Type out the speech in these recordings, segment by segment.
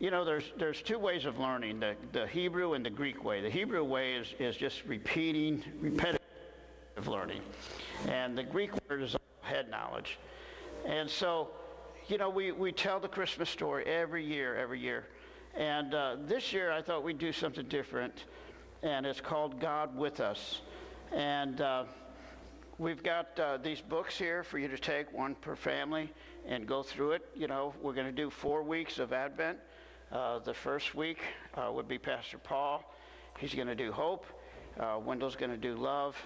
you know, there's, there's two ways of learning the, the Hebrew and the Greek way. The Hebrew way is, is just repeating, repetitive learning. And the Greek word is head knowledge. And so, you know, we, we tell the Christmas story every year, every year. And uh, this year I thought we'd do something different, and it's called God with Us. And uh, we've got uh, these books here for you to take, one per family, and go through it. You know, we're going to do four weeks of Advent. Uh, the first week uh, would be Pastor Paul. He's going to do hope. Uh, Wendell's going to do love.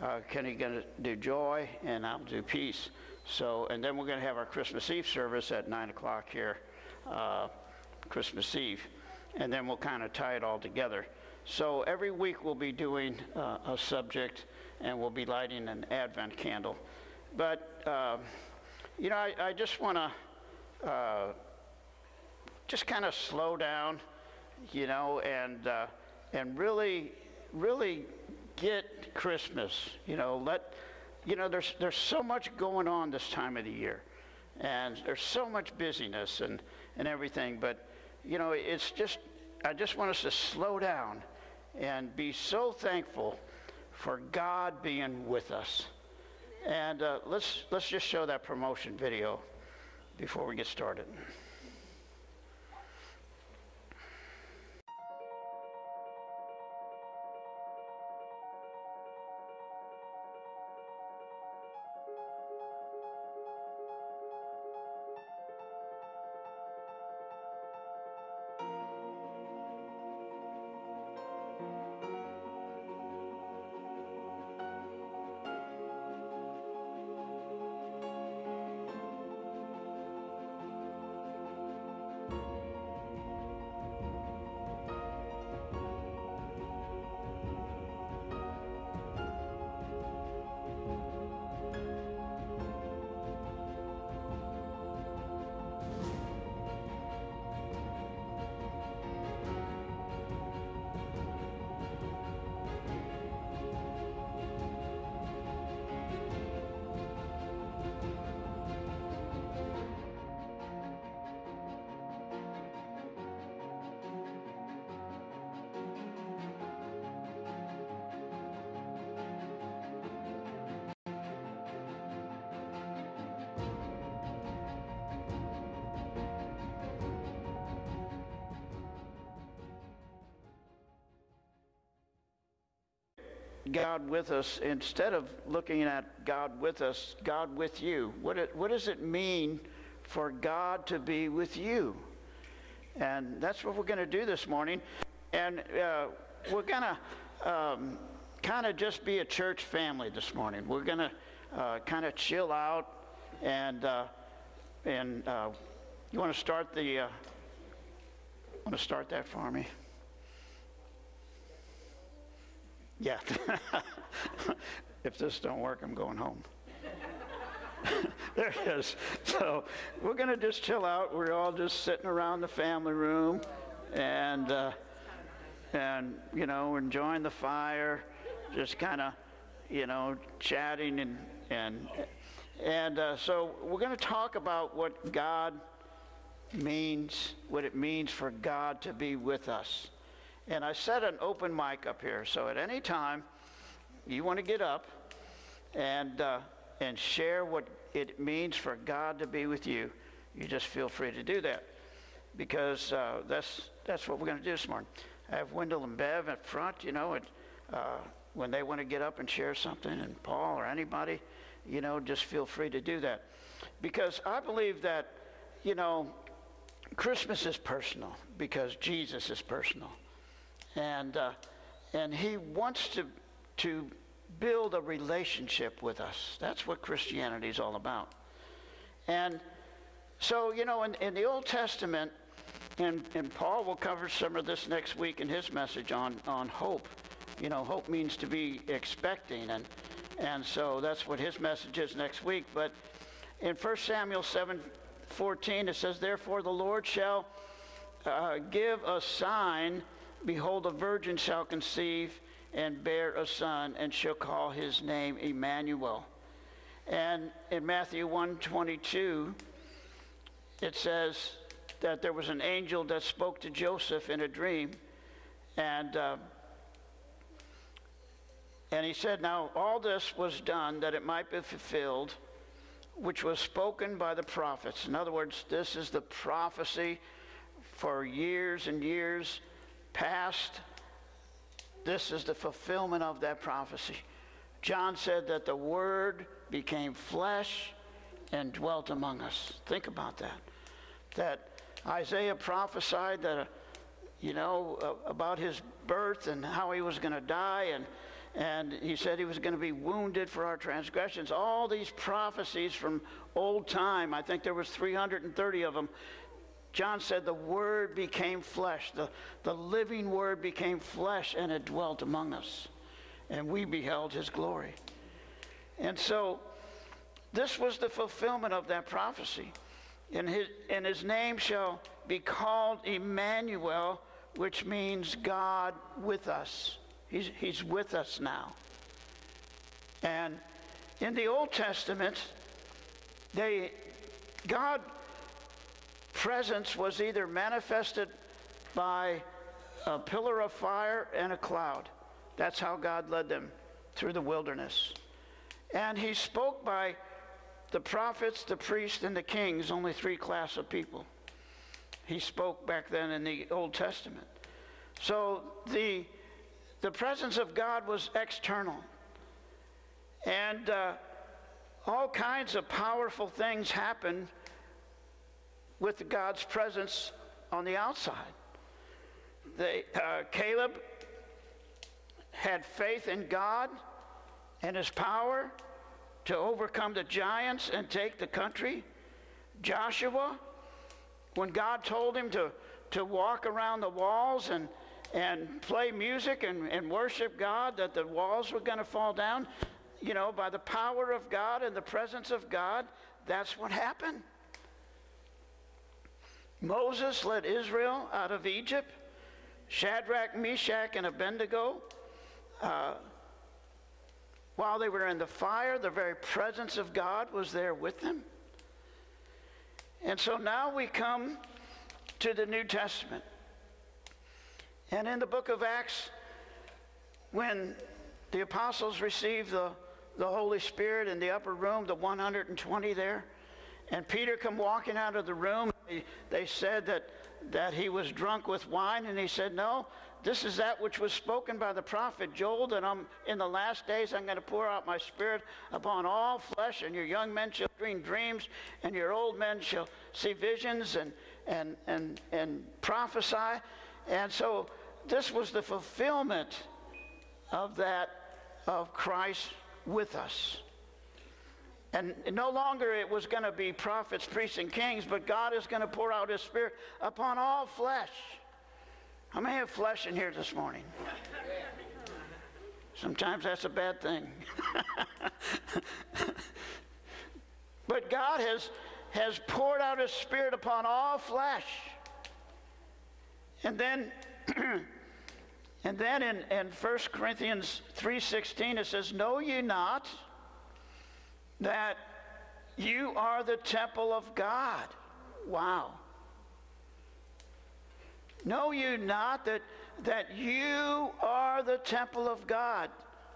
Uh, Kenny's going to do joy, and I'll do peace. So, and then we're going to have our Christmas Eve service at 9 o'clock here, uh, Christmas Eve. And then we'll kind of tie it all together. So every week we'll be doing uh, a subject and we'll be lighting an Advent candle. But, uh, you know, I, I just want to just kind of slow down, you know, and, uh, and really, really get Christmas, you know, let, you know, there's, there's so much going on this time of the year. And there's so much busyness and, and everything. But, you know, it's just, I just want us to slow down and be so thankful for God being with us. And uh, let's, let's just show that promotion video before we get started. God with us, instead of looking at God with us, God with you. What, it, what does it mean for God to be with you? And that's what we're going to do this morning. And uh, we're going to um, kind of just be a church family this morning. We're going to uh, kind of chill out and uh, and uh, you want to start the uh, want to start that for me? Yeah. if this don't work, I'm going home. there it is. So we're going to just chill out. We're all just sitting around the family room and, uh, and you know, enjoying the fire, just kind of, you know, chatting and, and, and uh, so we're going to talk about what God means, what it means for God to be with us. And I set an open mic up here, so at any time you want to get up and, uh, and share what it means for God to be with you, you just feel free to do that. Because uh, that's, that's what we're going to do this morning. I have Wendell and Bev up front, you know, and, uh, when they want to get up and share something, and Paul or anybody, you know, just feel free to do that. Because I believe that, you know, Christmas is personal because Jesus is personal and uh, and he wants to to build a relationship with us. That's what Christianity is all about. And so, you know, in, in the Old Testament, and, and Paul will cover some of this next week in his message on, on hope. You know, hope means to be expecting, and, and so that's what his message is next week. But in 1 Samuel 7 14, it says, Therefore the Lord shall uh, give a sign Behold, a virgin shall conceive and bear a son, and shall call his name Emmanuel. And in Matthew 1:22, it says, that there was an angel that spoke to Joseph in a dream. And, uh, and he said, Now all this was done that it might be fulfilled, which was spoken by the prophets. In other words, this is the prophecy for years and years past. This is the fulfillment of that prophecy. John said that the Word became flesh and dwelt among us. Think about that. That Isaiah prophesied that, uh, you know, uh, about his birth and how he was going to die, and, and he said he was going to be wounded for our transgressions. All these prophecies from old time, I think there was 330 of them. John said the Word became flesh. The, the living Word became flesh and it dwelt among us. And we beheld his glory. And so this was the fulfillment of that prophecy. And his, and his name shall be called Emmanuel, which means God with us. He's, he's with us now. And in the Old Testament, they, God presence was either manifested by a pillar of fire and a cloud. That's how God led them through the wilderness. And he spoke by the prophets, the priests, and the kings, only three class of people. He spoke back then in the Old Testament. So the, the presence of God was external. And uh, all kinds of powerful things happened with God's presence on the outside. They, uh, Caleb had faith in God and his power to overcome the giants and take the country. Joshua, when God told him to, to walk around the walls and, and play music and, and worship God, that the walls were going to fall down, you know, by the power of God and the presence of God, that's what happened. Moses led Israel out of Egypt. Shadrach, Meshach, and Abednego uh, while they were in the fire, the very presence of God was there with them. And so now we come to the New Testament. And in the book of Acts, when the apostles received the, the Holy Spirit in the upper room, the 120 there, and Peter come walking out of the room, they, said that, that he was drunk with wine, and he said, no, this is that which was spoken by the prophet Joel that I'm in the last days I'm going to pour out my spirit upon all flesh, and your young men shall dream dreams, and your old men shall see visions and and and and prophesy. And so this was the fulfillment of that of Christ with us. And no longer it was going to be prophets, priests, and kings, but God is going to pour out his spirit upon all flesh. I may have flesh in here this morning. Sometimes that's a bad thing. but God has, has poured out his spirit upon all flesh. And then and then in, in 1 Corinthians 3:16 it says, Know ye not that you are the temple of God? Wow. Know you not that, that you are the temple of God?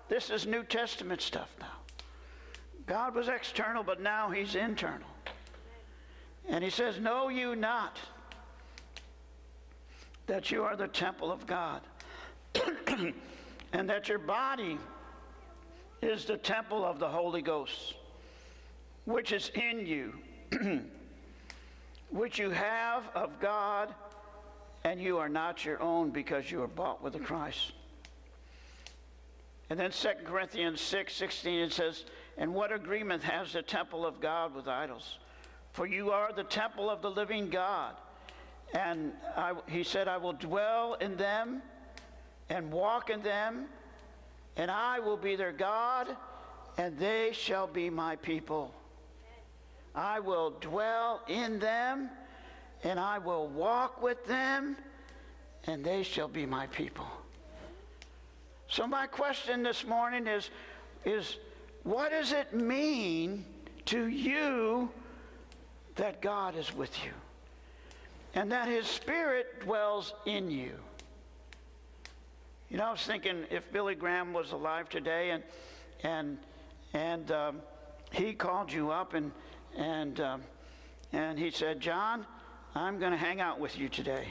This is New Testament stuff now. God was external, but now he's internal. And he says, Know you not that you are the temple of God, and that your body is the temple of the Holy Ghost, which is in you, which you have of God and you are not your own because you are bought with a price. And then 2 Corinthians 6 16, it says, And what agreement has the temple of God with idols? For you are the temple of the living God. And I, he said, I will dwell in them and walk in them, and I will be their God, and they shall be my people. I will dwell in them and I will walk with them, and they shall be my people. So, my question this morning is, is what does it mean to you that God is with you? and that his spirit dwells in you. You know, I was thinking if Billy Graham was alive today and, and, and um, he called you up and, and, um, and he said, John, I'm going to hang out with you today.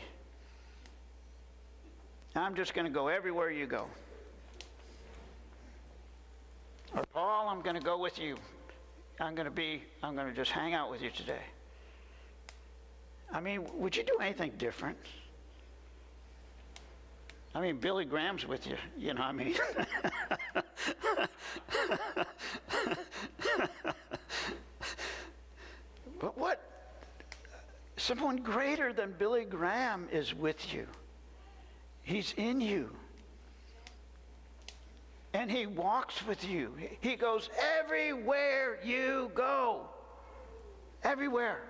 I'm just going to go everywhere you go. Or Paul, I'm going to go with you. I'm going to be, I'm going to just hang out with you today. I mean, would you do anything different? I mean, Billy Graham's with you, you know, I mean. but what? Someone greater than Billy Graham is with you. He's in you. And he walks with you. He goes everywhere you go. Everywhere.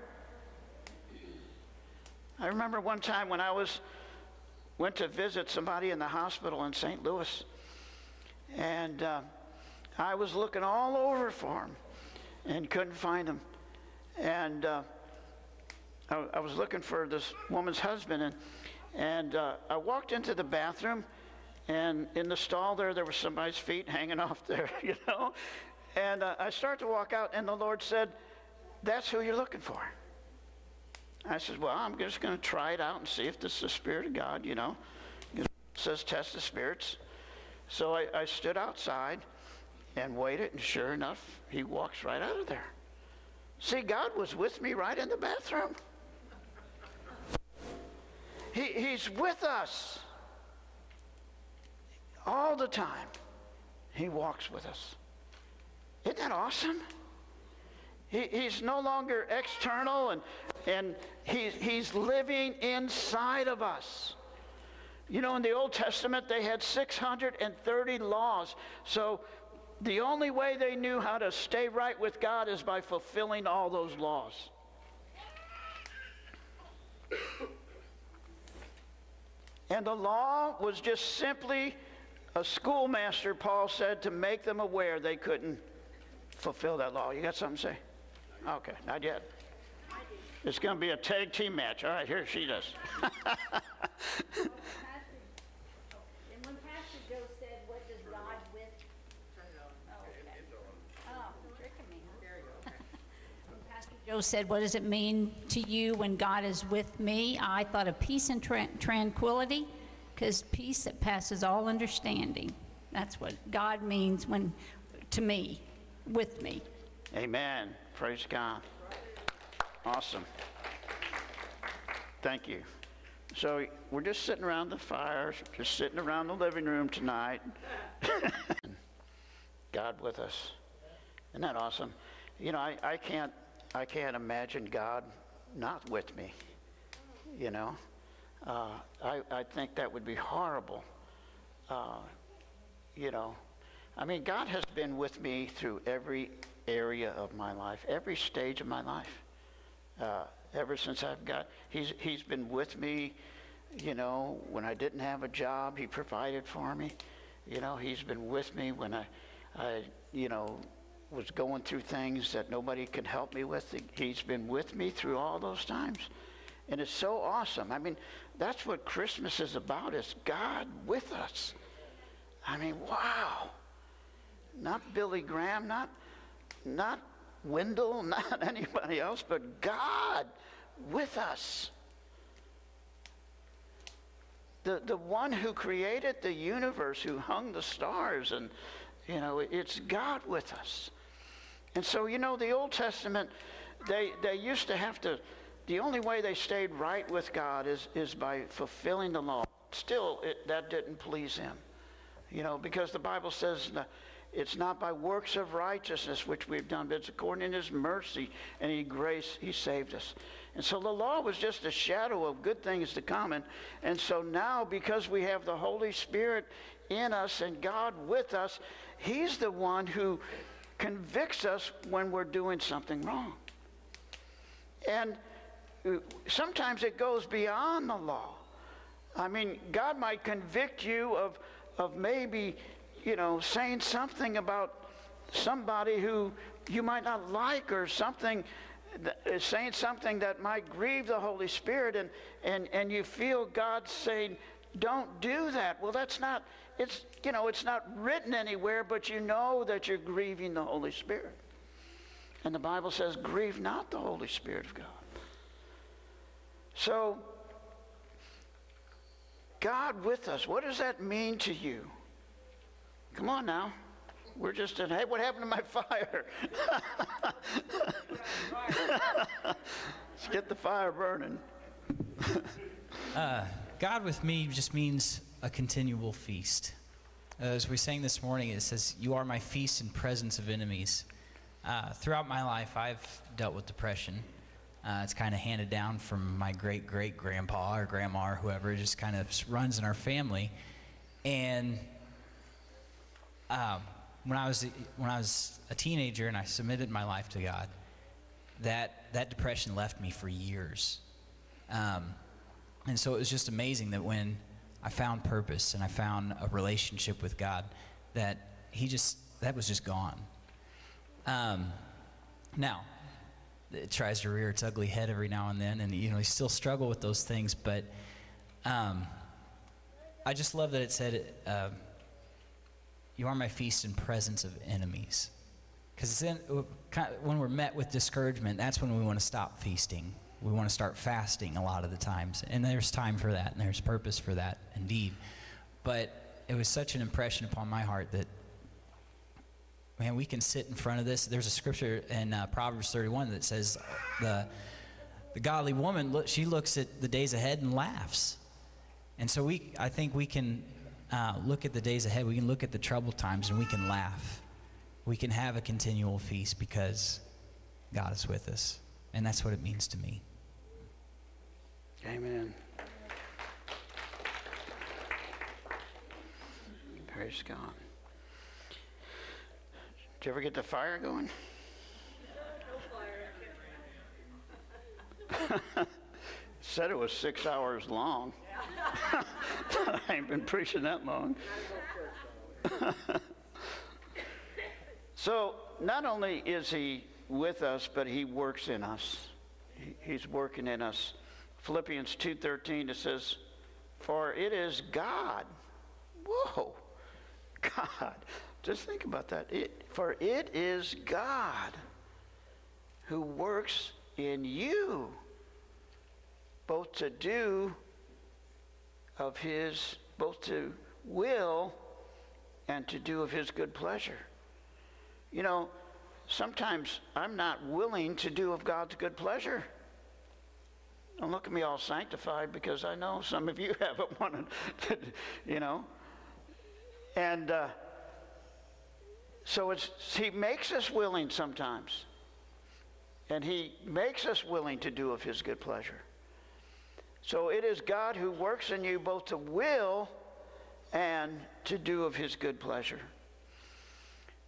I remember one time when I was went to visit somebody in the hospital in St. Louis, and uh, I was looking all over for him and couldn't find him. And uh, I, I, was looking for this woman's husband, and and uh, I walked into the bathroom, and in the stall there, there was somebody's feet hanging off there, you know. And uh, I start to walk out, and the Lord said, "That's who you're looking for." I said, Well, I'm just going to try it out and see if this is the Spirit of God, you know. It says test the spirits. So I, I stood outside and waited, and sure enough, he walks right out of there. See, God was with me right in the bathroom. He, he's with us all the time. He walks with us. Isn't that awesome? He, he's no longer external and, and he, he's living inside of us. You know, in the Old Testament, they had 630 laws. So the only way they knew how to stay right with God is by fulfilling all those laws. And the law was just simply a schoolmaster, Paul said, to make them aware they couldn't fulfill that law. You got something to say? Okay, not yet. It's going to be a tag team match. All right, here she does. and when Pastor Joe said, what does God with? Oh, oh Pastor Joe said, what does it mean to you when God is with me? I thought of peace and tra- tranquility, because peace that passes all understanding. That's what God means when, to me, with me. Amen. Praise God. Awesome. Thank you. So we're just sitting around the fire, just sitting around the living room tonight. God with us. Isn't that awesome? You know, I, I can't I can't imagine God not with me. You know, uh, I I think that would be horrible. Uh, you know, I mean, God has been with me through every area of my life, every stage of my life. Uh, ever since I've got, he's, he's been with me, you know, when I didn't have a job, he provided for me. You know, he's been with me when I, I you know, was going through things that nobody could help me with. He's been with me through all those times. And it's so awesome. I mean, that's what Christmas is about, is God with us. I mean, wow. Not Billy Graham, not not Wendell, not anybody else, but God with us. The, the one who created the universe, who hung the stars, and, you know, it's God with us. And so, you know, the Old Testament, they, they used to have to, the only way they stayed right with God is, is by fulfilling the law. Still, it, that didn't please him, you know, because the Bible says, it's not by works of righteousness which we've done, but it's according to his mercy and his grace he saved us. And so the law was just a shadow of good things to come. And, and so now, because we have the Holy Spirit in us and God with us, he's the one who convicts us when we're doing something wrong. And uh, sometimes it goes beyond the law. I mean, God might convict you of, of maybe you know, saying something about somebody who you might not like or something, th- is saying something that might grieve the Holy Spirit, and, and, and you feel God saying, don't do that. Well, that's not, it's, you know, it's not written anywhere, but you know that you're grieving the Holy Spirit. And the Bible says, grieve not the Holy Spirit of God. So, God with us, what does that mean to you? Come on now. We're just in, hey, what happened to my fire? Let's get the fire burning. uh, God with me just means a continual feast. As we sang this morning, it says, You are my feast in presence of enemies. Uh, throughout my life, I've dealt with depression. Uh, it's kind of handed down from my great great grandpa or grandma or whoever. It just kind of runs in our family. And um, when I was when I was a teenager and I submitted my life to God, that that depression left me for years. Um, and so it was just amazing that when I found purpose and I found a relationship with God, that He just that was just gone. Um, now, it tries to rear its ugly head every now and then, and you know, you still struggle with those things. But um, I just love that it said, uh, "You are my feast in presence of enemies." Because when we're met with discouragement, that's when we want to stop feasting. We want to start fasting a lot of the times, and there's time for that, and there's purpose for that, indeed. But it was such an impression upon my heart that man, we can sit in front of this. There's a scripture in uh, Proverbs 31 that says the the godly woman look, she looks at the days ahead and laughs. And so we, I think we can uh, look at the days ahead. We can look at the troubled times and we can laugh. We can have a continual feast because God is with us, and that's what it means to me. Amen. Praise God. Did you ever get the fire going? No fire. Said it was six hours long. I ain't been preaching that long. so, not only is he with us, but he works in us. He's working in us. Philippians 2:13 it says, "For it is God." Whoa. God. Just think about that. It, for it is God who works in you both to do of his both to will and to do of his good pleasure. You know, sometimes I'm not willing to do of God's good pleasure. Don't look at me all sanctified because I know some of you haven't wanted, to, you know. And uh, so it's, he makes us willing sometimes. And he makes us willing to do of his good pleasure. So it is God who works in you both to will and to do of his good pleasure.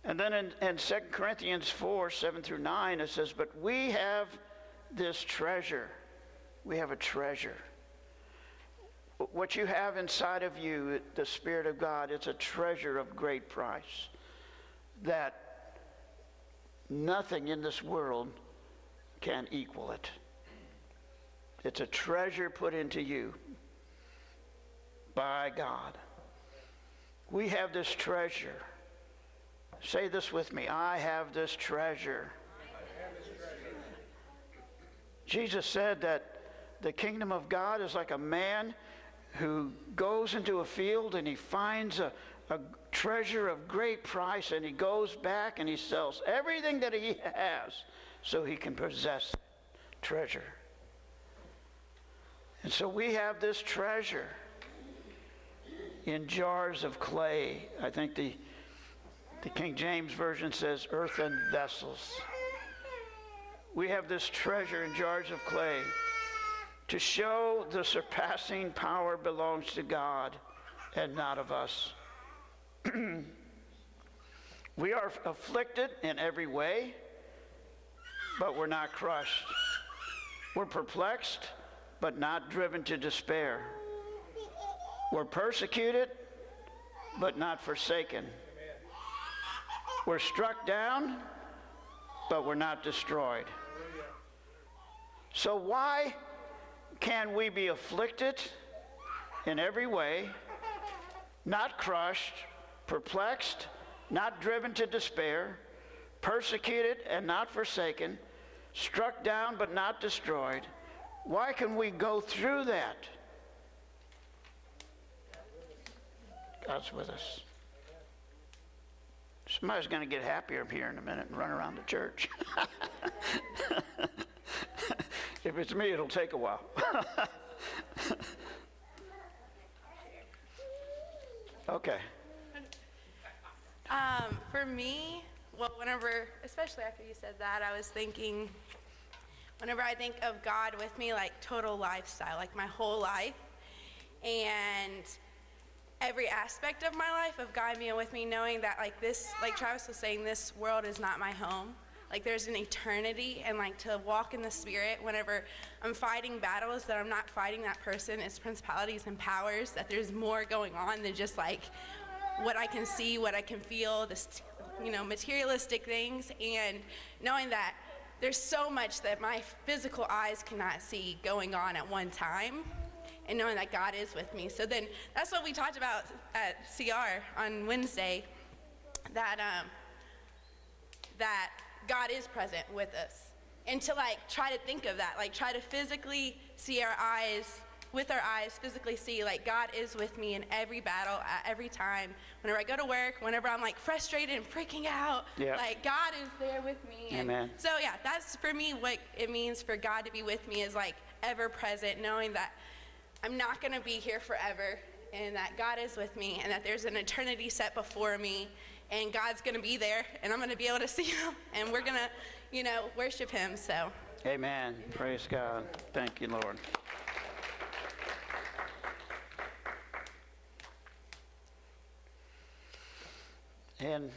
And then in, in 2 Corinthians 4 7 through 9, it says, But we have this treasure. We have a treasure. What you have inside of you, the Spirit of God, it's a treasure of great price that nothing in this world can equal it. It's a treasure put into you by God. We have this treasure. Say this with me I have this treasure. Jesus said that the kingdom of God is like a man who goes into a field and he finds a, a treasure of great price and he goes back and he sells everything that he has so he can possess treasure. And so we have this treasure in jars of clay. I think the, the King James Version says earthen vessels. We have this treasure in jars of clay to show the surpassing power belongs to God and not of us. we are afflicted in every way, but we're not crushed. We're perplexed, but not driven to despair. We're persecuted, but not forsaken. We're struck down, but we're not destroyed. So, why can we be afflicted in every way, not crushed, perplexed, not driven to despair, persecuted and not forsaken, struck down but not destroyed? Why can we go through that? God's with us. Somebody's going to get happier here in a minute and run around the church. if it's me, it'll take a while. okay. Um, for me, well, whenever, especially after you said that, I was thinking, whenever I think of God with me, like total lifestyle, like my whole life, and every aspect of my life of God being with me, knowing that like this, like Travis was saying, this world is not my home. Like there's an eternity, and like to walk in the Spirit whenever I'm fighting battles, that I'm not fighting that person, it's principalities and powers, that there's more going on than just like what I can see, what I can feel, this, you know, materialistic things, and knowing that there's so much that my physical eyes cannot see going on at one time, and knowing that God is with me. So then that's what we talked about at CR on Wednesday, that um, that God is present with us, and to like try to think of that, like try to physically see our eyes with our eyes physically see like God is with me in every battle at every time. Whenever I go to work, whenever I'm like frustrated and freaking out, Yep. like God is there with me. And Amen. So yeah, that's for me what it means for God to be with me is like ever present, knowing that I'm not going to be here forever and that God is with me and that there's an eternity set before me and God's going to be there and I'm going to be able to see him and we're going to, you know, worship him. So Amen. Praise God. Thank you, Lord. In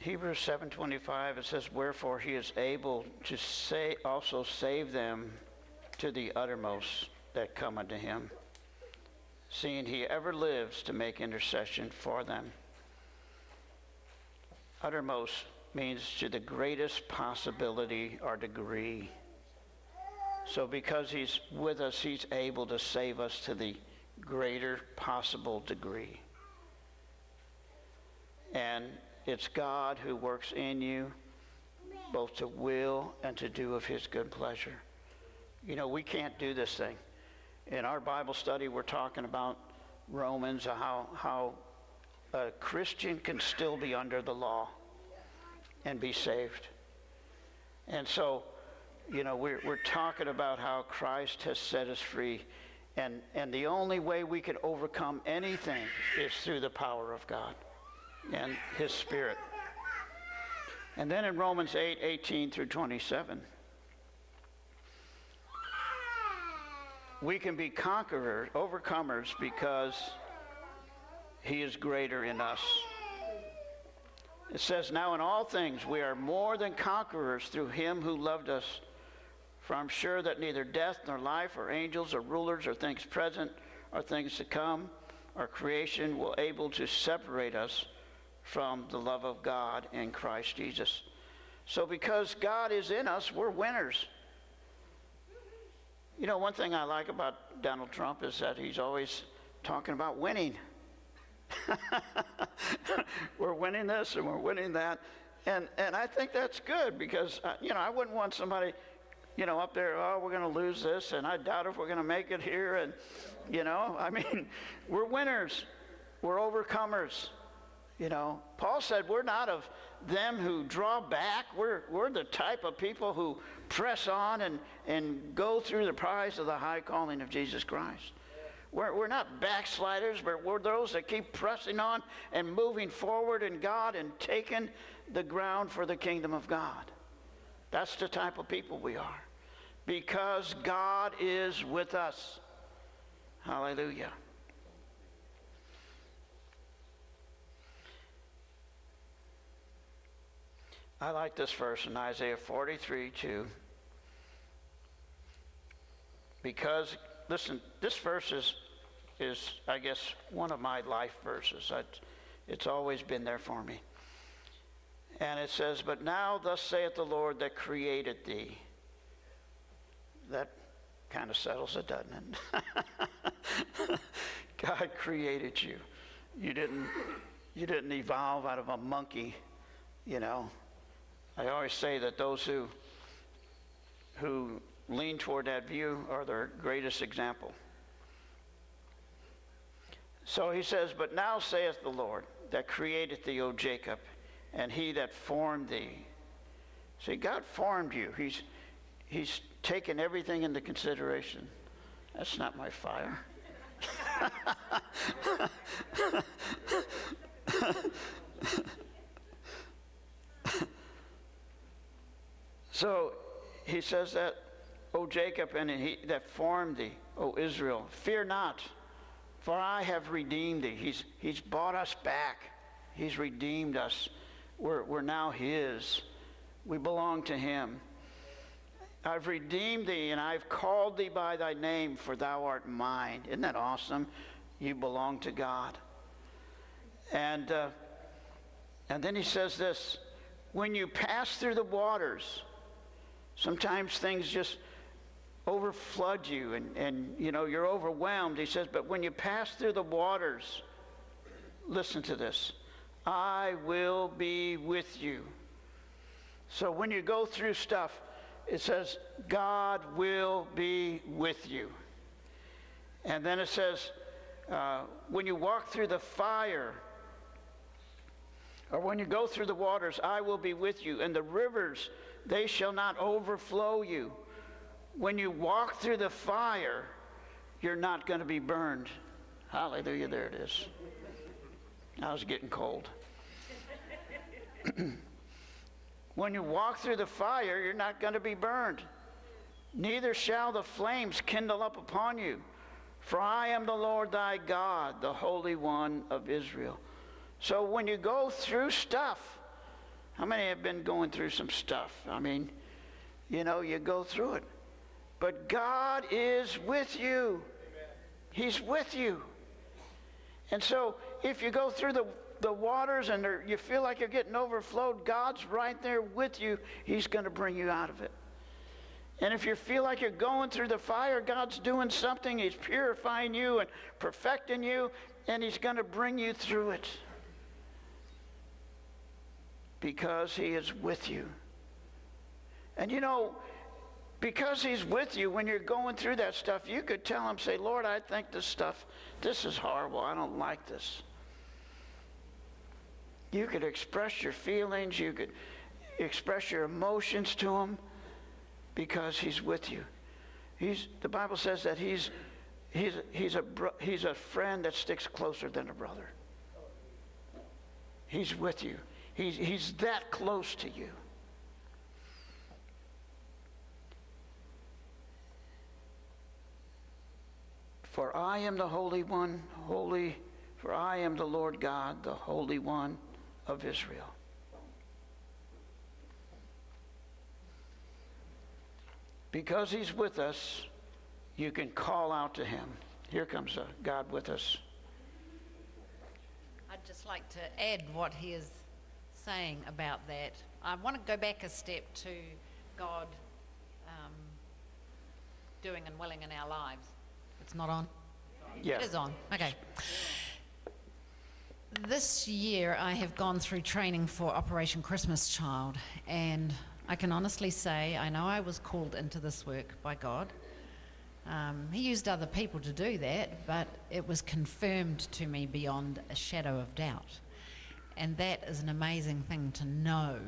Hebrews 7:25 it says wherefore he is able to say also save them to the uttermost that come unto him seeing he ever lives to make intercession for them. Uttermost means to the greatest possibility or degree. So, because He's with us, He's able to save us to the greater possible degree. And it's God who works in you, both to will and to do of His good pleasure. You know, we can't do this thing. In our Bible study, we're talking about Romans, how, how a Christian can still be under the law and be saved. And so, you know, we're, we're talking about how Christ has set us free. And, and the only way we can overcome anything is through the power of God and His Spirit. And then in Romans 8 18 through 27, we can be conquerors, overcomers, because He is greater in us. It says, Now in all things we are more than conquerors through him who loved us. For I'm sure that neither death nor life or angels or rulers or things present or things to come or creation will able to separate us from the love of God in Christ Jesus. So because God is in us, we're winners. You know, one thing I like about Donald Trump is that he's always talking about winning. we're winning this and we're winning that. And, and I think that's good because, uh, you know, I wouldn't want somebody, you know, up there, oh, we're going to lose this and I doubt if we're going to make it here. And, you know, I mean, we're winners, we're overcomers. You know, Paul said we're not of them who draw back. We're, we're the type of people who press on and, and go through the prize of the high calling of Jesus Christ. We're, we're not backsliders, but we're those that keep pressing on and moving forward in God and taking the ground for the kingdom of God. That's the type of people we are. Because God is with us. Hallelujah. I like this verse in Isaiah 43 2. Because, listen, this verse is, is I guess, one of my life verses. I, it's always been there for me. And it says, But now thus saith the Lord that created thee. that kind of settles it, doesn't it? God created you. You didn't, you didn't evolve out of a monkey, you know. I always say that those who, who lean toward that view are their greatest example. So he says, But now saith the Lord, that created thee, O Jacob, and he that formed thee. See, God formed you. He's, he's taken everything into consideration. That's not my fire. so he says that, O Jacob, and he that formed thee, O Israel, fear not, for I have redeemed thee. He's, he's bought us back. He's redeemed us. We're, we're now his. We belong to him. I've redeemed thee, and I've called thee by thy name, for thou art mine. Isn't that awesome? You belong to God. And, uh, and then he says this when you pass through the waters, sometimes things just overflood you and, and you know you're overwhelmed. He says but when you pass through the waters listen to this i will be with you. So when you go through stuff it says god will be with you. And then it says uh, when you walk through the fire or when you go through the waters i will be with you and the rivers they shall not overflow you when you walk through the fire, you're not going to be burned. Hallelujah, there it is. I was getting cold. when you walk through the fire, you're not going to be burned. Neither shall the flames kindle up upon you. For I am the Lord thy God, the Holy One of Israel. So when you go through stuff, how many have been going through some stuff? I mean, you know, you go through it. But God is with you. He's with you. And so if you go through the, the waters and you feel like you're getting overflowed, God's right there with you. He's going to bring you out of it. And if you feel like you're going through the fire, God's doing something. He's purifying you and perfecting you, and He's going to bring you through it. Because He is with you. And you know, because he's with you when you're going through that stuff, you could tell him, say, Lord, I think this stuff, this is horrible. I don't like this. You could express your feelings, you could express your emotions to him because he's with you. He's, the Bible says that he's, he's, he's, a, he's a friend that sticks closer than a brother. He's with you. He's, he's that close to you. For I am the Holy One, holy, for I am the Lord God, the Holy One of Israel. Because He's with us, you can call out to Him. Here comes a God with us. I'd just like to add what he is saying about that. I want to go back a step to God um, doing and willing in our lives. It's not on? Yeah. It is on. Okay. This year, I have gone through training for Operation Christmas Child, and I can honestly say I know I was called into this work by God. Um, he used other people to do that, but it was confirmed to me beyond a shadow of doubt. And that is an amazing thing to know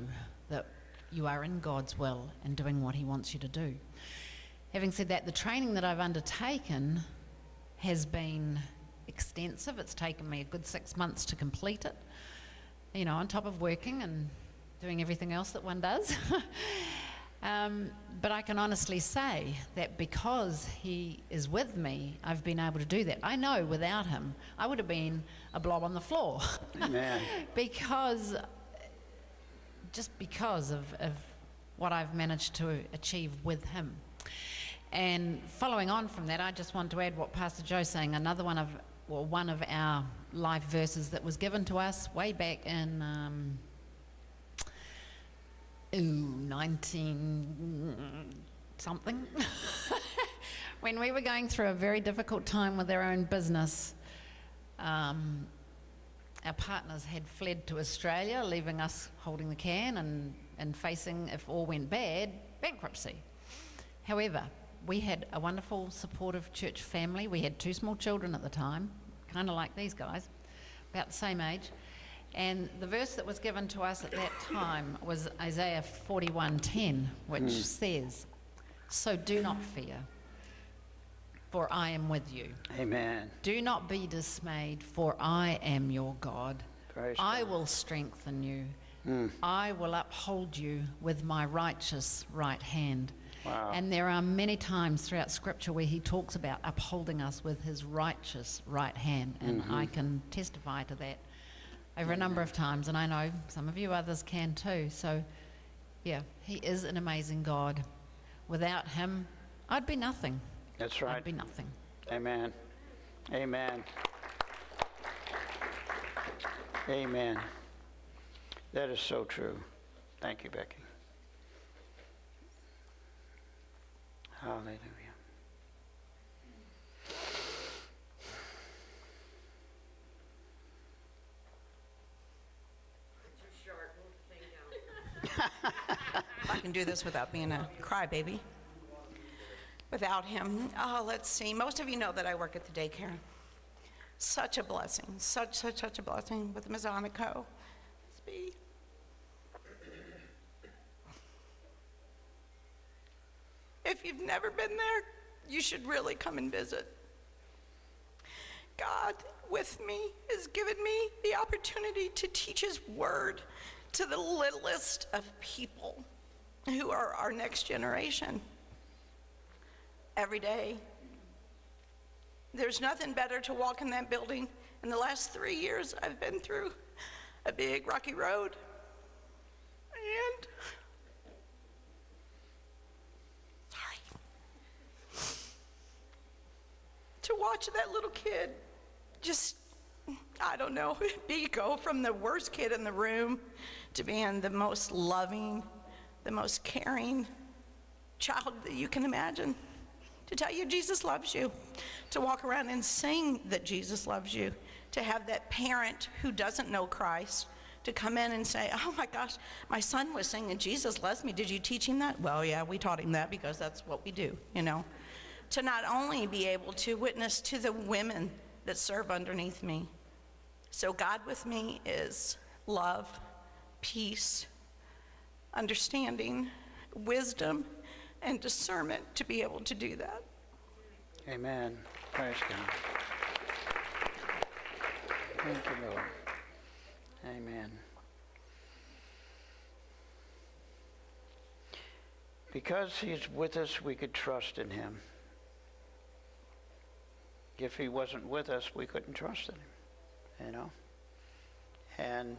that you are in God's will and doing what He wants you to do. Having said that, the training that I've undertaken has been extensive. It's taken me a good six months to complete it, you know, on top of working and doing everything else that one does. um, but I can honestly say that because he is with me, I've been able to do that. I know without him, I would have been a blob on the floor. Because, just because of, of what I've managed to achieve with him. And following on from that, I just want to add what Pastor Joe's saying. Another one of, well, one of our life verses that was given to us way back in, um, ooh, 19, something. when we were going through a very difficult time with our own business, um, our partners had fled to Australia, leaving us holding the can and, and facing, if all went bad, bankruptcy. However, we had a wonderful, supportive church family. We had two small children at the time, kind of like these guys, about the same age. And the verse that was given to us at that time was Isaiah 41:10, which hmm. says, "So do not fear, for I am with you. Amen. Do not be dismayed, for I am your God. Praise I God. will strengthen you. Hmm. I will uphold you with my righteous right hand. Wow. And there are many times throughout Scripture where he talks about upholding us with his righteous right hand. And Mm-hmm. I can testify to that over a number of times. And I know some of you others can too. So, yeah, he is an amazing God. Without him, I'd be nothing. That's right. I'd be nothing. Amen. Amen. Amen. That is so true. Thank you, Becky. Hallelujah. I can do this without being a crybaby. Without him, oh, let's see. Most of you know that I work at the daycare. Such a blessing, such, such, such a blessing with Mazonico. Speed. If you've never been there, you should really come and visit. God, with me, has given me the opportunity to teach His Word to the littlest of people who are our next generation. Every day. There's nothing better to walk in that building. In the last three years, I've been through a big rocky road. And. To watch that little kid just, I don't know, be go from the worst kid in the room to being the most loving, the most caring child that you can imagine. To tell you Jesus loves you, to walk around and sing that Jesus loves you, to have that parent who doesn't know Christ to come in and say, Oh my gosh, my son was singing Jesus loves me. Did you teach him that? Well, yeah, we taught him that because that's what we do, you know to not only be able to witness to the women that serve underneath me. So, God with me is love, peace, understanding, wisdom, and discernment to be able to do that. Amen. Praise God. Thank you, Lord. Amen. Because He's with us, we could trust in Him. If He wasn't with us, we couldn't trust Him, you know? And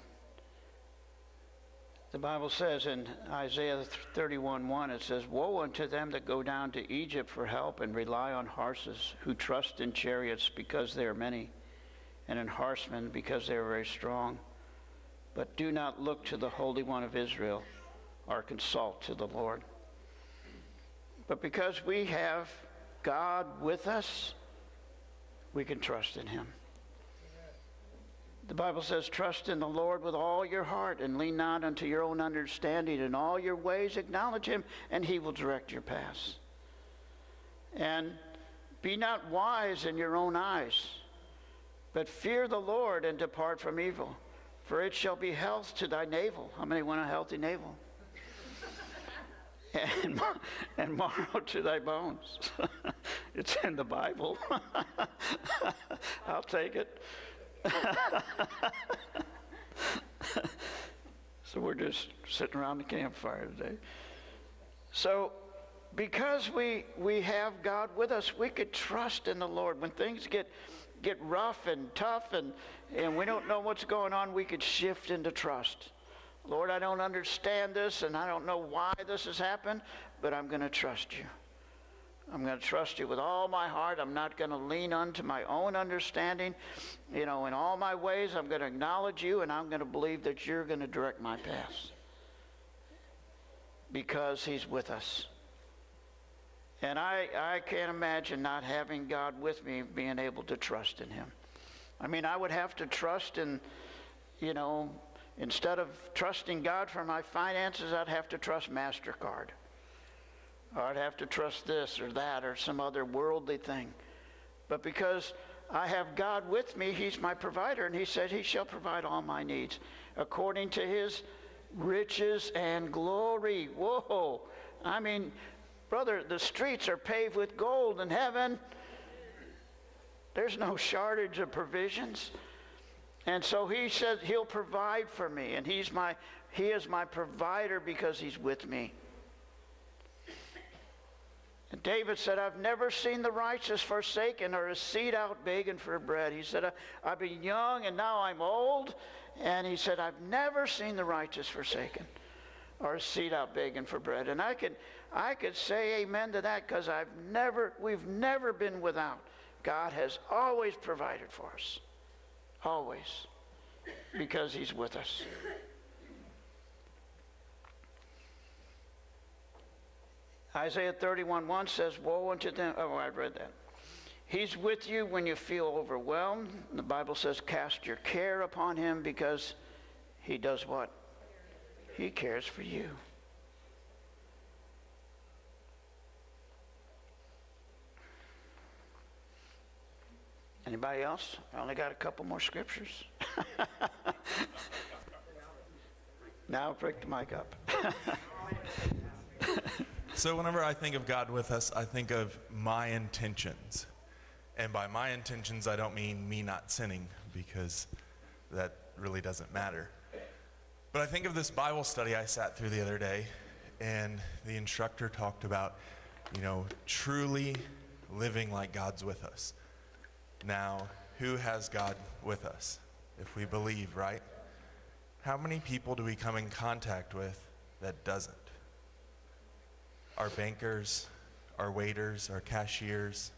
the Bible says in Isaiah 31 1, it says, Woe unto them that go down to Egypt for help and rely on horses, who trust in chariots because they are many, and in horsemen because they are very strong. But do not look to the Holy One of Israel, or consult to the Lord. But because we have God with us, we can trust in Him. The Bible says, Trust in the Lord with all your heart and lean not unto your own understanding. In all your ways acknowledge Him, and He will direct your paths. And be not wise in your own eyes, but fear the Lord and depart from evil. For it shall be health to thy navel. How many want a healthy navel? and, and marrow to thy bones. it's in the Bible. I'll take it. so we're just sitting around the campfire today. So, because we we have God with us, we could trust in the Lord. When things get get rough and tough and and we don't know what's going on, we could shift into trust. Lord, I don't understand this and I don't know why this has happened, but I'm going to trust you. I'm going to trust you with all my heart. I'm not going to lean unto my own understanding. You know, in all my ways, I'm going to acknowledge you and I'm going to believe that you're going to direct my paths because he's with us. And I, I can't imagine not having God with me, being able to trust in Him. I mean, I would have to trust in, you know, instead of trusting God for my finances, I'd have to trust MasterCard. Or I'd have to trust this or that or some other worldly thing. But because I have God with me, He's my provider, and He said He shall provide all my needs according to His riches and glory. Whoa. I mean, brother, the streets are paved with gold in heaven. There's no shortage of provisions. And so he says he'll provide for me, and he's my, he is my provider because he's with me. And David said, I've never seen the righteous forsaken or his seed out begging for bread. He said, I've been young and now I'm old. And he said, I've never seen the righteous forsaken or his seed out begging for bread. And I could, I could say amen to that because I've never, we've never been without. God has always provided for us. Always. Because he's with us. Isaiah 31 1 says, Woe unto them. Oh, I read that. He's with you when you feel overwhelmed. The Bible says, Cast your care upon him because he does what? He cares for you. Anybody else? I only got a couple more scriptures. now break the mic up. So, whenever I think of God with us, I think of my intentions. And by my intentions, I don't mean me not sinning, because that really doesn't matter. But I think of this Bible study I sat through the other day, and the instructor talked about, you know, truly living like God's with us. Now, who has God with us? If we believe, right? How many people do we come in contact with that doesn't? Our bankers, our waiters, our cashiers,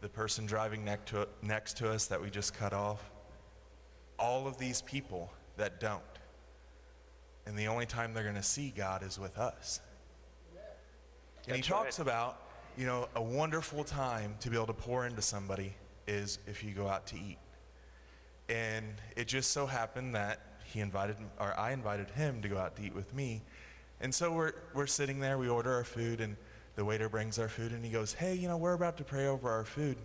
the person driving next to, next to us that we just cut off, all of these people that don't. And the only time they're going to see God is with us. And he talks about, you know, a wonderful time to be able to pour into somebody is if you go out to eat. And it just so happened that he invited, or I invited him to go out to eat with me. And so we're, we're sitting there, we order our food, and the waiter brings our food, and he goes, Hey, you know, we're about to pray over our food.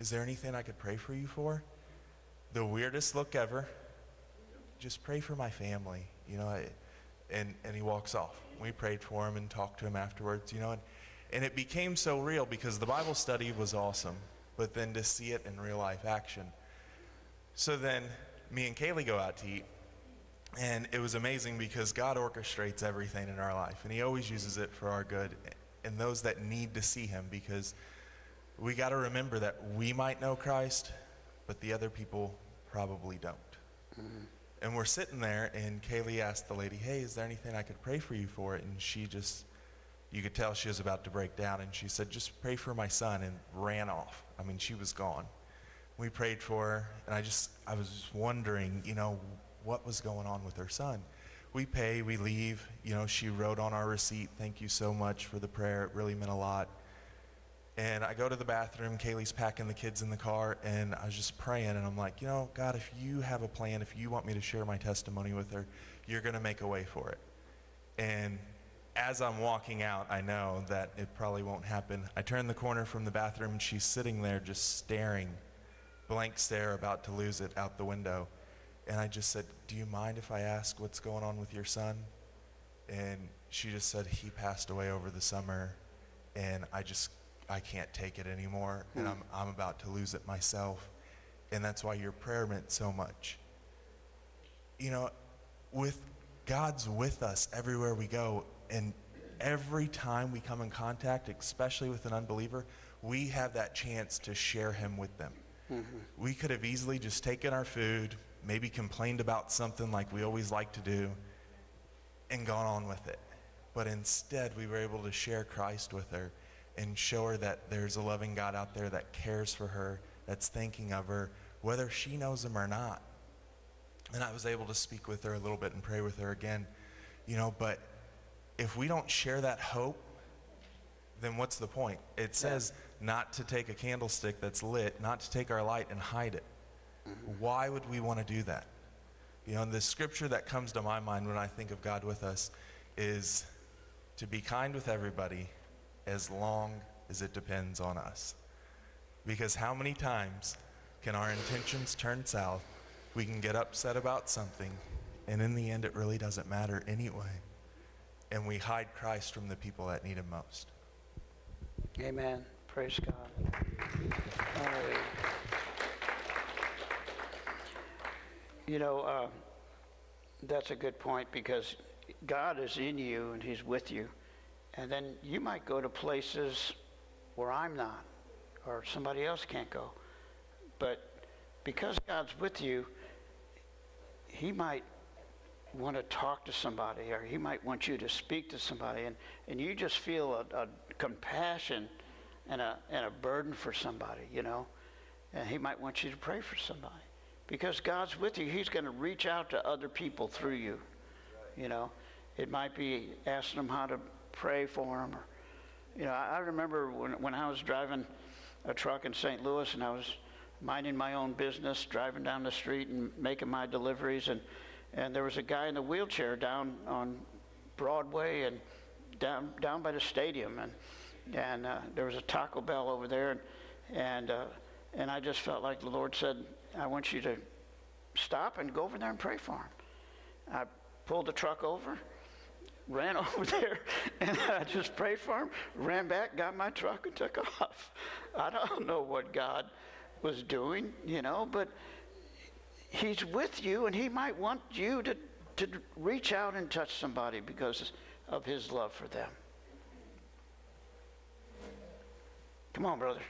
Is there anything I could pray for you for? The weirdest look ever. Just pray for my family, you know. And, and he walks off. We prayed for him and talked to him afterwards, you know. And, and it became so real because the Bible study was awesome, but then to see it in real life action. So then me and Kaylee go out to eat, and it was amazing because God orchestrates everything in our life, and He always uses it for our good and those that need to see Him because we got to remember that we might know Christ, but the other people probably don't. Mm-hmm. And we're sitting there, and Kaylee asked the lady, Hey, is there anything I could pray for you for? And she just, you could tell she was about to break down, and she said, Just pray for my son, and ran off. I mean, she was gone. We prayed for her, and I just, I was just wondering, you know, what was going on with her son. We pay, we leave. You know, she wrote on our receipt, Thank you so much for the prayer. It really meant a lot. And I go to the bathroom. Kaylee's packing the kids in the car, and I was just praying. And I'm like, you know, God, if you have a plan, if you want me to share my testimony with her, you're going to make a way for it. And as I'm walking out, I know that it probably won't happen. I turn the corner from the bathroom, and she's sitting there just staring, blank stare, about to lose it out the window. And I just said, Do you mind if I ask what's going on with your son? And she just said, He passed away over the summer, and I just I can't take it anymore, and hmm. I'm, I'm about to lose it myself. And that's why your prayer meant so much. You know, with God's with us everywhere we go, and every time we come in contact, especially with an unbeliever, we have that chance to share Him with them. Mm-hmm. We could have easily just taken our food, maybe complained about something like we always like to do, and gone on with it. But instead, we were able to share Christ with her and show her that there's a loving God out there that cares for her, that's thinking of her, whether she knows him or not. And I was able to speak with her a little bit and pray with her again, you know, but if we don't share that hope, then what's the point? It says not to take a candlestick that's lit, not to take our light and hide it. Why would we want to do that? You know, and the scripture that comes to my mind when I think of God with us is to be kind with everybody as long as it depends on us. Because how many times can our intentions turn south? We can get upset about something, and in the end, it really doesn't matter anyway. And we hide Christ from the people that need him most. Amen. Praise God. Hallelujah. You know, uh, that's a good point because God is in you and He's with you. And then you might go to places where I'm not or somebody else can't go. But because God's with you, He might want to talk to somebody or He might want you to speak to somebody. And, and you just feel a, a compassion and a, and a burden for somebody, you know. And He might want you to pray for somebody. Because God's with you, He's going to reach out to other people through you. You know, it might be asking them how to pray for them. Or, you know, I, I remember when, when I was driving a truck in St. Louis and I was minding my own business, driving down the street and making my deliveries. And, and there was a guy in a wheelchair down on Broadway and down, down by the stadium. And, and uh, there was a Taco Bell over there. And, and, uh, and I just felt like the Lord said, I want you to stop and go over there and pray for him. I pulled the truck over, ran over there, and I just prayed for him, ran back, got my truck, and took off. I don't know what God was doing, you know, but He's with you, and He might want you to, to reach out and touch somebody because of His love for them. Come on, brother.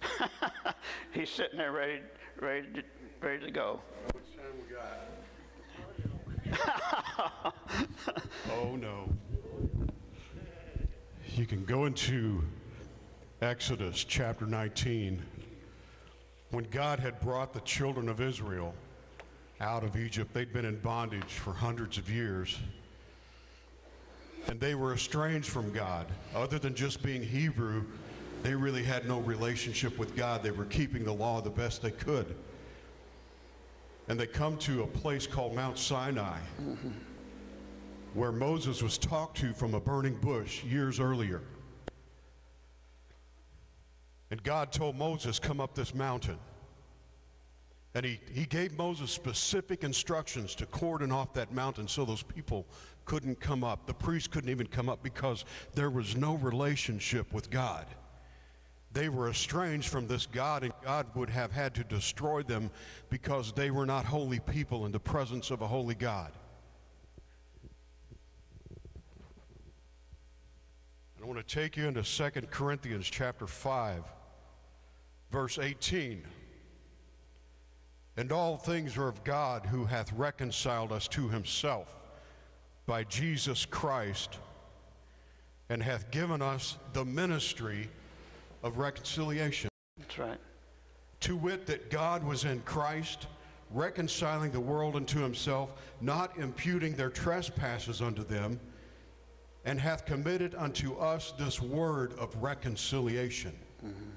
He's sitting there ready, ready, to, ready to go. Oh, no. You can go into Exodus chapter 19. When God had brought the children of Israel out of Egypt, they'd been in bondage for hundreds of years. And they were estranged from God. Other than just being Hebrew, they really had no relationship with God. They were keeping the law the best they could. And they come to a place called Mount Sinai, where Moses was talked to from a burning bush years earlier. And God told Moses, Come up this mountain. And he, he gave Moses specific instructions to cordon off that mountain so those people couldn't come up. The priests couldn't even come up because there was no relationship with God. They were estranged from this God, and God would have had to destroy them because they were not holy people in the presence of a holy God. I want to take you into 2 Corinthians chapter 5, verse 18. And all things are of God who hath reconciled us to himself by Jesus Christ and hath given us the ministry of reconciliation. That's right. To wit, that God was in Christ, reconciling the world unto himself, not imputing their trespasses unto them, and hath committed unto us this word of reconciliation. Mm-hmm.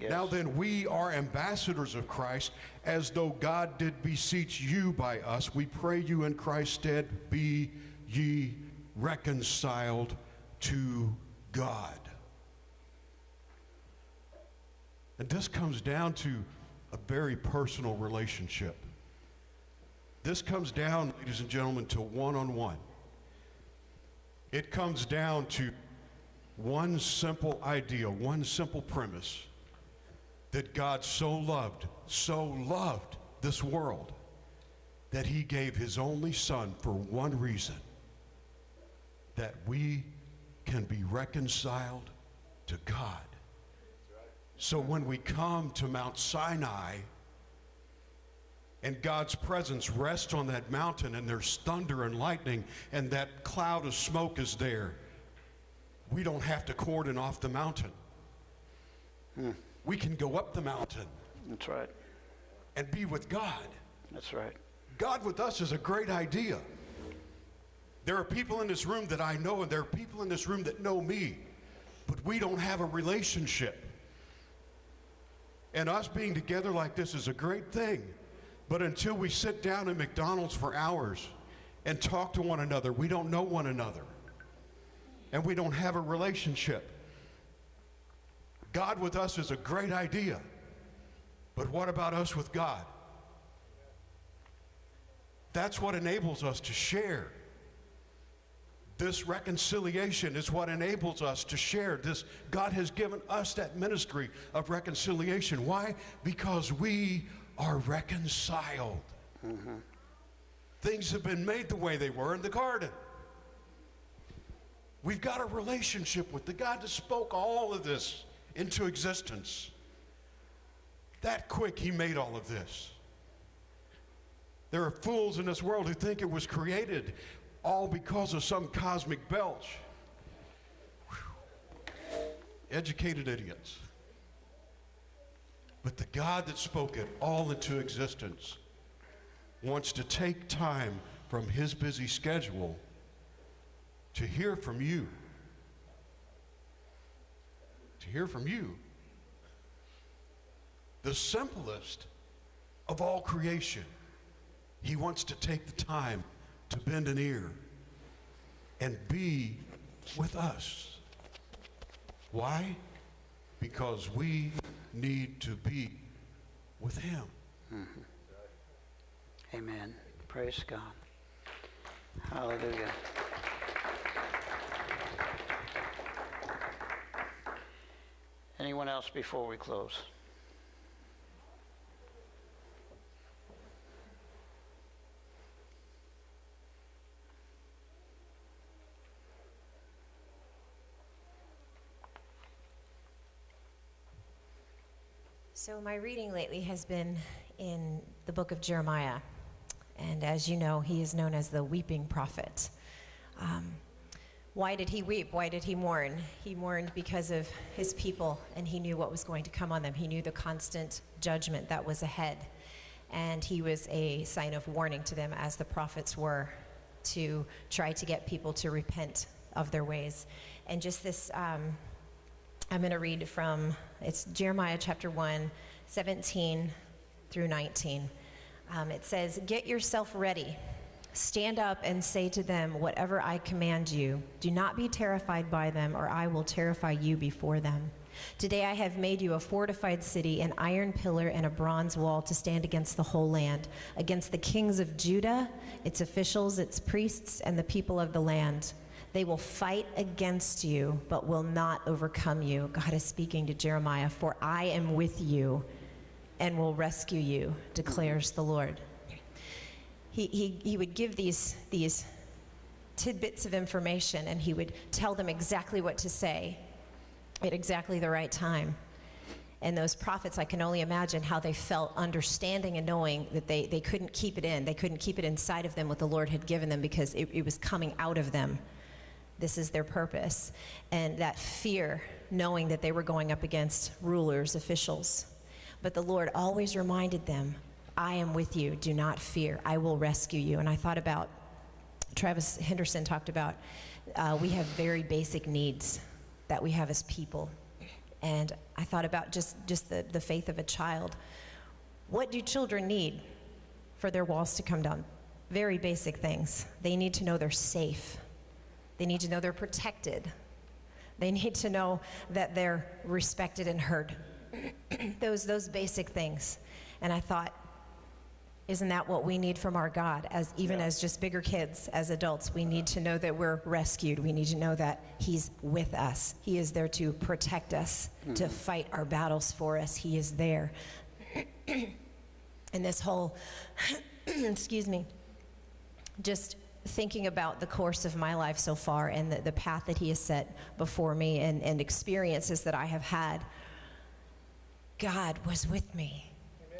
Yes. Now then, we are ambassadors of Christ, as though God did beseech you by us. We pray you in Christ's stead, be ye reconciled to God. And this comes down to a very personal relationship. This comes down, ladies and gentlemen, to one on one. It comes down to one simple idea, one simple premise that God so loved, so loved this world that he gave his only son for one reason that we can be reconciled to God. So when we come to Mount Sinai and God's presence rests on that mountain and there's thunder and lightning and that cloud of smoke is there, we don't have to cordon off the mountain. Hmm. We can go up the mountain That's right. and be with God. That's right. God with us is a great idea. There are people in this room that I know, and there are people in this room that know me, but we don't have a relationship. And us being together like this is a great thing. But until we sit down at McDonald's for hours and talk to one another, we don't know one another. And we don't have a relationship. God with us is a great idea. But what about us with God? That's what enables us to share. This reconciliation is what enables us to share. This God has given us that ministry of reconciliation. Why? Because we are reconciled. Things have been made the way they were in the garden. We've got a relationship with the God that spoke all of this into existence. That quick, He made all of this. There are fools in this world who think it was created all because of some cosmic belch. Whew. Educated idiots. But the God that spoke it all into existence wants to take time from his busy schedule to hear from you. To hear from you. The simplest of all creation. He wants to take the time to bend an ear and be with us. Why? Because we need to be with Him. Mm-hmm. Amen. Praise God. Hallelujah. Anyone else before we close? So, my reading lately has been in the book of Jeremiah. And as you know, he is known as the weeping prophet. Um, why did he weep? Why did he mourn? He mourned because of his people, and he knew what was going to come on them. He knew the constant judgment that was ahead. And he was a sign of warning to them, as the prophets were, to try to get people to repent of their ways. And just this. Um, I'm going to read from it's Jeremiah chapter 1, 17 through 19. Um, it says, Get yourself ready. Stand up and say to them, Whatever I command you, do not be terrified by them, or I will terrify you before them. Today I have made you a fortified city, an iron pillar, and a bronze wall to stand against the whole land, against the kings of Judah, its officials, its priests, and the people of the land. They will fight against you, but will not overcome you. God is speaking to Jeremiah, for I am with you and will rescue you, declares the Lord. He, he, he would give these, these tidbits of information and he would tell them exactly what to say at exactly the right time. And those prophets, I can only imagine how they felt understanding and knowing that they, they couldn't keep it in. They couldn't keep it inside of them what the Lord had given them because it, it was coming out of them. This is their purpose. And that fear, knowing that they were going up against rulers, officials. But the Lord always reminded them, I am with you. Do not fear. I will rescue you. And I thought about, Travis Henderson talked about, uh, we have very basic needs that we have as people. And I thought about just, just the, the faith of a child. What do children need for their walls to come down? Very basic things. They need to know they're safe. They need to know they're protected. They need to know that they're respected and heard. those, those basic things. And I thought, isn't that what we need from our God? As even as just bigger kids as adults we need to know that we're rescued. We need to know that he's with us. He is there to protect us hmm. to fight our battles for us. He is there. And this whole excuse me just thinking about the course of my life so far and the, the path that he has set before me and, and experiences that i have had god was with me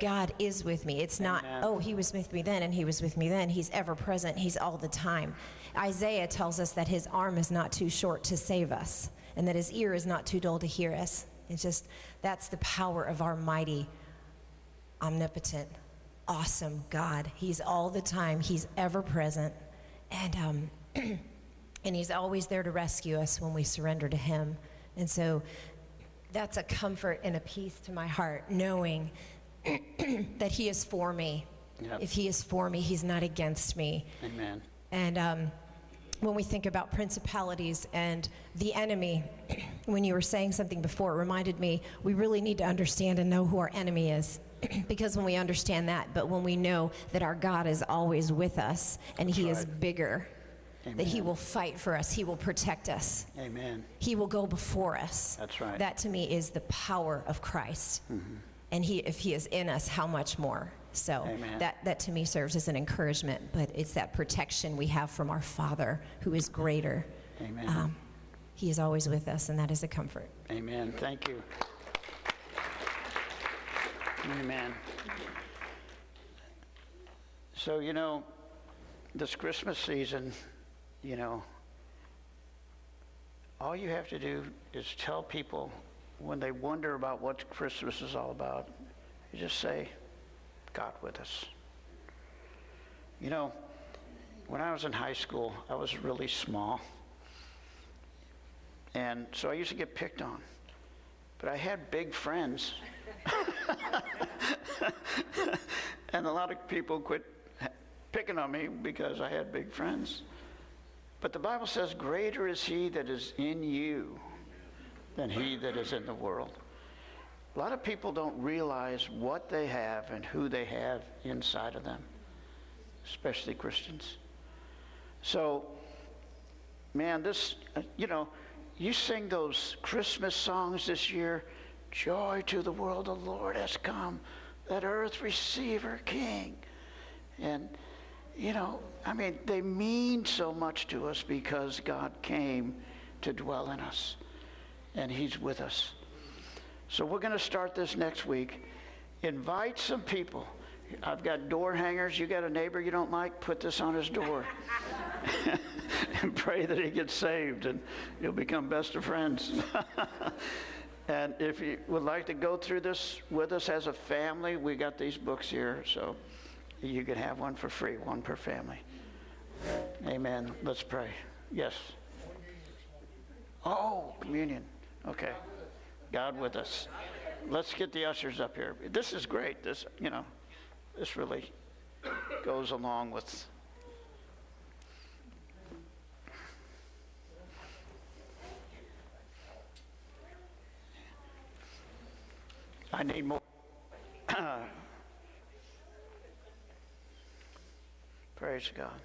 God is with me. It's not, Amen. oh, he was with me then and he was with me then. He's ever present. He's all the time. Isaiah tells us that his arm is not too short to save us and that his ear is not too dull to hear us. It's just, that's the power of our mighty, omnipotent, awesome God. He's all the time, he's ever present. And um, and He's always there to rescue us when we surrender to Him. And so that's a comfort and a peace to my heart, knowing that He is for me. Yep. If He is for me, He's not against me. Amen. And um, when we think about principalities and the enemy, when you were saying something before, it reminded me we really need to understand and know who our enemy is. because when we understand that, but when we know that our God is always with us and He is bigger, that He will fight for us, He will protect us, Amen. He will go before us. That's right. That to me is the power of Christ. And he, if He is in us, how much more? So Amen. that, that to me serves as an encouragement, but it's that protection we have from our Father who is greater. Amen. Um, he is always with us, and that is a comfort. Amen. Thank you. Amen. So, you know, this Christmas season, you know, all you have to do is tell people when they wonder about what Christmas is all about, you just say, God with us. You know, when I was in high school, I was really small. And so I used to get picked on. But I had big friends. and a lot of people quit picking on me because I had big friends. But the Bible says, Greater is he that is in you than he that is in the world. A lot of people don't realize what they have and who they have inside of them, especially Christians. So, man, this, uh, you know, you sing those Christmas songs this year Joy to the world, the Lord has come. Let earth receive her King. And, you know, I mean, they mean so much to us because God came to dwell in us, and He's with us. So we're going to start this next week. Invite some people. I've got door hangers. You got a neighbor you don't like? Put this on his door. and pray that he gets saved and you'll become best of friends. and if you would like to go through this with us as a family, we got these books here, so you can have one for free, one per family. Amen. Let's pray. Yes. Oh, communion. Okay. God with us. Let's get the ushers up here. This is great. This, you know, this really goes along with I need more. Praise God.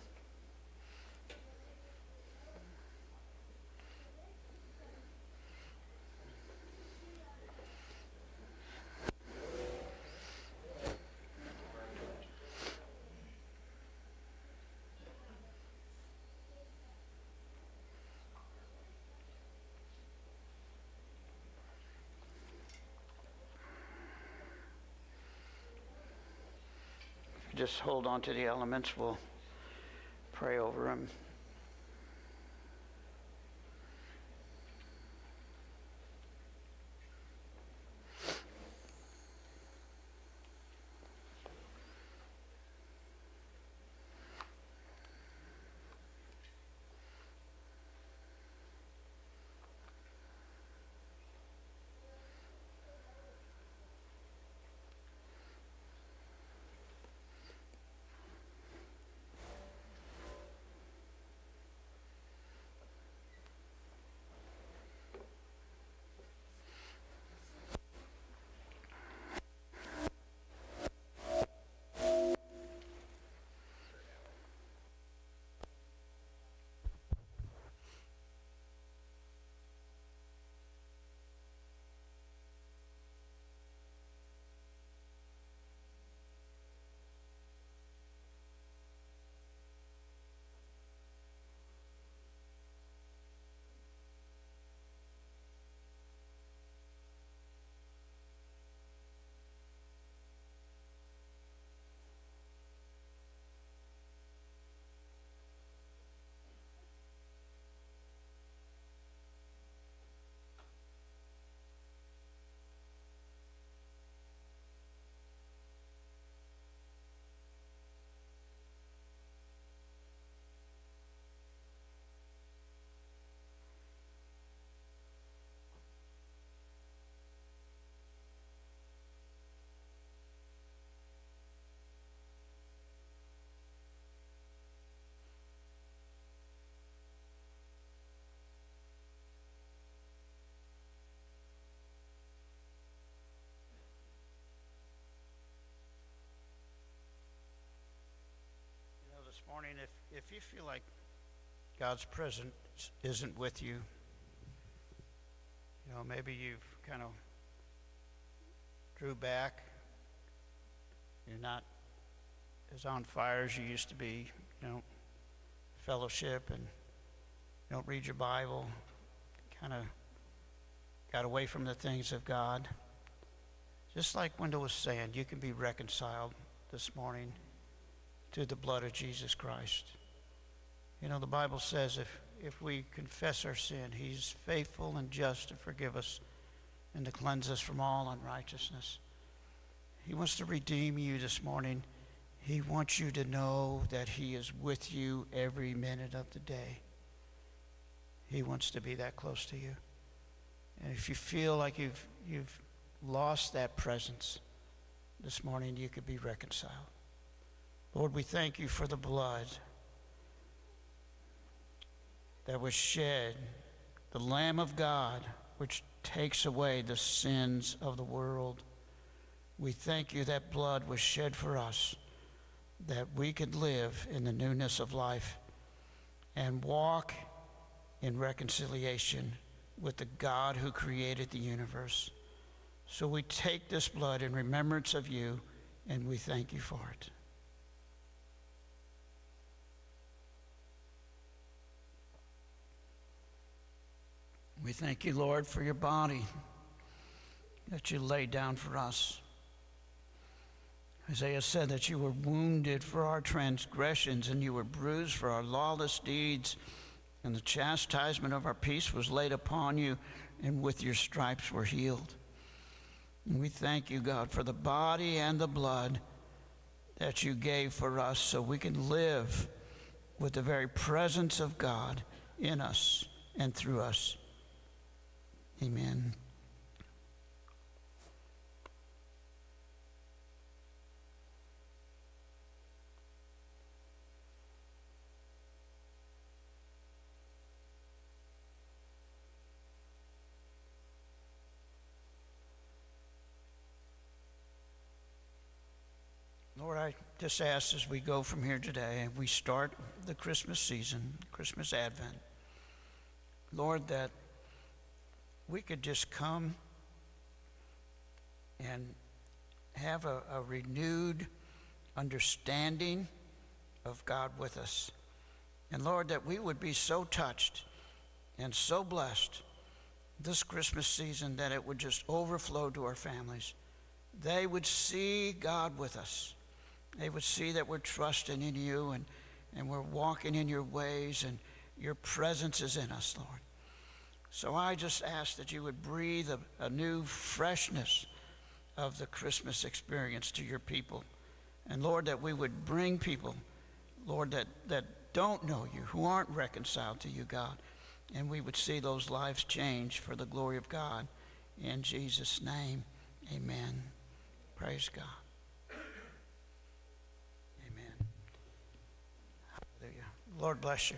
Just hold on to the elements. We'll pray over them. Morning, if, if you feel like God's presence isn't with you, you know, maybe you've kind of drew back, you're not as on fire as you used to be, you know, fellowship and you don't read your Bible, kind of got away from the things of God. Just like Wendell was saying, you can be reconciled this morning to the blood of Jesus Christ. You know, the Bible says if, if we confess our sin, He's faithful and just to forgive us and to cleanse us from all unrighteousness. He wants to redeem you this morning. He wants you to know that He is with you every minute of the day. He wants to be that close to you. And if you feel like you've, you've lost that presence this morning, you could be reconciled. Lord, we thank you for the blood that was shed, the Lamb of God, which takes away the sins of the world. We thank you that blood was shed for us, that we could live in the newness of life and walk in reconciliation with the God who created the universe. So we take this blood in remembrance of you, and we thank you for it. We thank you, Lord, for your body that you laid down for us. Isaiah said that you were wounded for our transgressions and you were bruised for our lawless deeds, and the chastisement of our peace was laid upon you, and with your stripes were healed. And we thank you, God, for the body and the blood that you gave for us so we can live with the very presence of God in us and through us. Amen. Lord, I just ask as we go from here today we start the Christmas season, Christmas Advent, Lord, that we could just come and have a, a renewed understanding of God with us. And Lord, that we would be so touched and so blessed this Christmas season that it would just overflow to our families. They would see God with us. They would see that we're trusting in you and, and we're walking in your ways and your presence is in us, Lord. So I just ask that you would breathe a, a new freshness of the Christmas experience to your people. And Lord, that we would bring people, Lord, that, that don't know you, who aren't reconciled to you, God. And we would see those lives change for the glory of God. In Jesus' name, amen. Praise God. Amen. Hallelujah. Lord bless you.